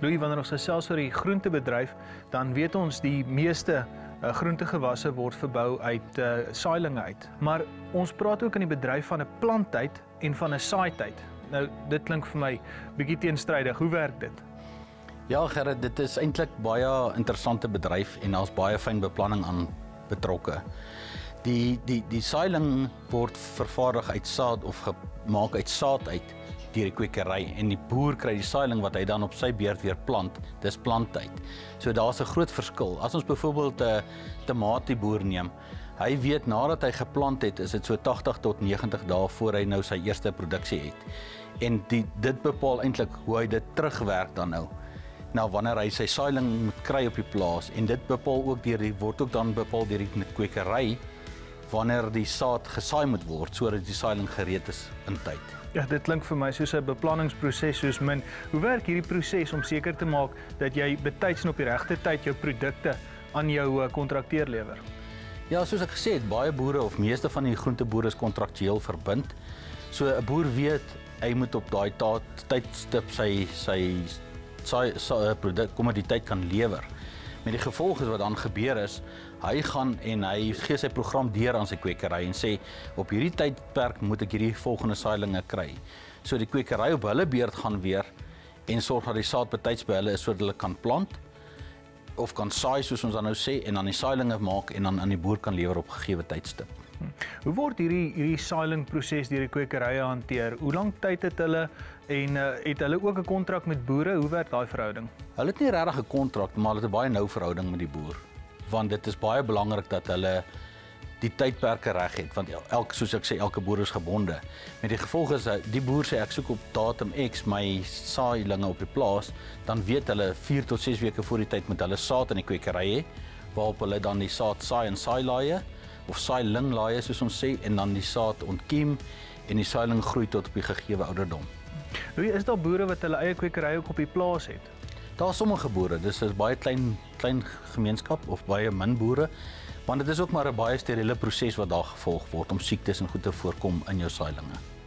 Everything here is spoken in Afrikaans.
Louis, wanneer ons gesels oor die groentebedryf, dan weet ons die meeste uh, groentegewasse word verbou uit uh, saailinge uit. Maar ons praat ook in die bedryf van 'n planttyd en van 'n saaityd. Nou dit klink vir my bietjie teenstrydig. Hoe werk dit? Ja, Gerrit, dit is eintlik baie interessante bedryf en daar's baie fyn beplanning aan betrokke. Die die die saailing word vervaardig uit saad of gemaak uit saad uit deur die kwekery en die boer kry die saailing wat hy dan op sy beurt weer plant. Dis planttyd. So daar's 'n groot verskil. As ons byvoorbeeld 'n tomatieboer neem, hy weet nadat hy geplant het, is dit so 80 tot 90 dae voor hy nou sy eerste produksie het. En die dit bepaal eintlik hoe hy dit terugwerk dan nou. Nou wanneer hy sy saailing moet kry op die plaas en dit bepaal ook deur die word ook dan bepaal deur die kwekery wanneer die saad gesaai moet word sodat die saailing gereed is in tyd. Ja, dit klink vir my soos 'n beplanningsproses soos min. Hoe werk hierdie proses om seker te maak dat jy betyds en op die regte tyd jou produkte aan jou eh, kontrakteur lewer? Ja, soos ek gesê het, baie boere of meeste van die groenteboere is kontraktueel verbind. So 'n boer weet hy moet op daai tydstip sy sy sy, sy produk kommoditeit kan lewer. Met die gevolg is wat dan gebeur is, hy gaan en hy gee sy program deur aan sy kwekery en sê op hierdie tydperk moet ek hierdie volgende saailinge kry. So die kwekery op hulle beurt gaan weer en sorg dat die saad betyds by hulle is sodat hulle kan plant of kan saai soos ons dan nou sê en dan die saailinge maak en dan aan die boer kan lewer op gegee tydstip. Hoe word hierdie hierdie saailing proses deur die kwekerye hanteer? Hoe lank tyd het hulle en uh, het hulle ook 'n kontrak met boere? Hoe werk daai verhouding? Hulle het nie regtig 'n kontrak, maar hulle het 'n baie nou verhouding met die boer. Want dit is baie belangrik dat hulle die tydperke reg het want elke soos ek sê elke boer is gebonde. Met die gevolg is die boer sê ek soek op datum X my saailinge op die plaas, dan weet hulle 4 tot 6 weke voor die tyd met hulle saad in die kwekery hê waarop hulle dan die saad saai en saailaaie of saailing laaie soos ons sê en dan die saad ontkiem en die saailing groei tot op die gegeewe ouderdom. Wie is daar boere wat hulle eie kwekery ook op die plaas het? Daar is sommige boere, dis is baie klein klein gemeenskap of baie min boere, want dit is ook maar 'n baie steriele proses wat daar gevolg word om siektes en goed te voorkom in jou saailinge.